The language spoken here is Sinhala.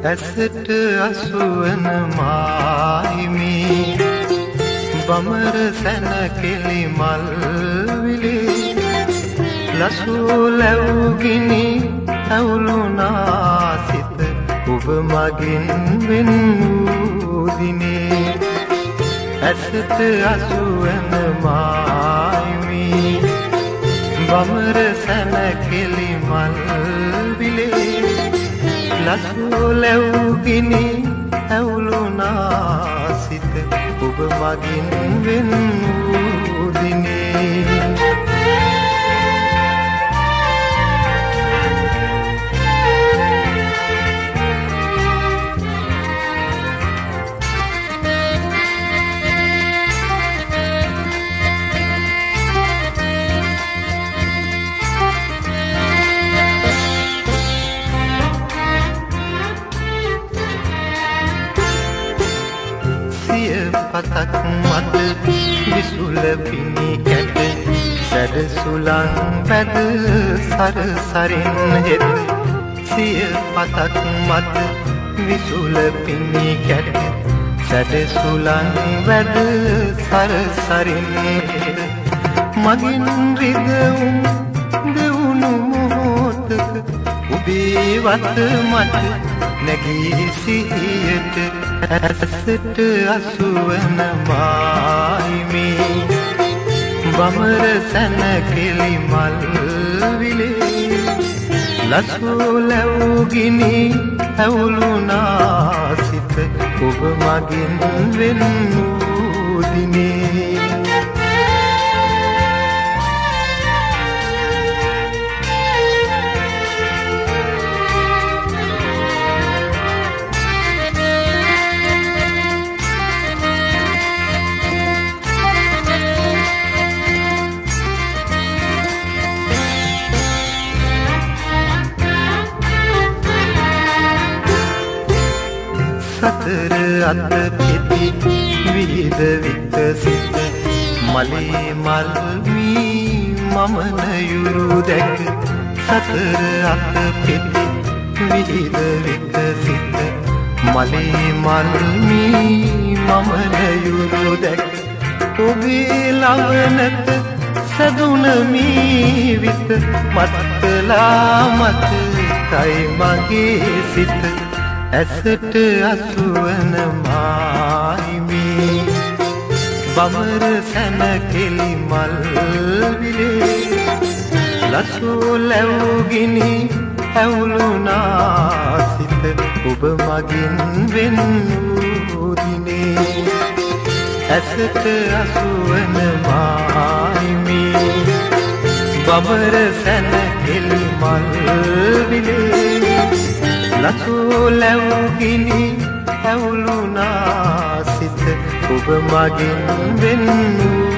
ඇසට අසුවන මායිමි බමර සැනකෙලි මල්විලේ ලසූ ලැව්ගිනි ඇවුලුනාසිත ඔබ මගින් වෙන් වූදිනේ ඇසට අසුවන මායිමි බමර සැනකෙලි මල්විලේ ලසූ ලැව්ගිනි ඇවුලුනාසිත ඔබ මගින් වෙන් වූදිනේ පතක් මත විසුල පිණි කැට සැඩ සුලං පැද සරසරින් හෙත සිය පතක් මත විසුල පිණි කැට සැඩ සුලං වැද සරසරින් හෙත මගින් රිදවුම් දෙවුණු මොහොතක ඔබේ වත මට නැගී සිහියට ඇසට අසුවන මායිමේ. බමර සැනකෙලි මල්විලේ ලසූ ලැව්ගිනි ඇවුලුනාසිත ඔබ මගින් වෙන් වූ දිනේ. සතර අත පෙති විහිද විකසිත මලේ මල්මී මමන යුරු දැක. සතර අත පෙති විහිද විකසිත මලේ මල්මී මමන යුරු දැක. ඔබේ ලවනත සැදුන මීවිත මත්තලා මතකයි මගේ සිත. ඇසට අසුවන මායිමි බමර සැනකෙලි මල්විලේ ලසූ ලැව්ගිනි ඇවුලුනාසිත ඔබ මගින් වෙන් වූදිනේ ඇසට අසුවන මායිමි බමර සැනකෙලි මල්විලේ ලසූ ලැව්ගිනි ඇවුලුනාසිත ඔබ මගින් වෙන් වූ දිනේ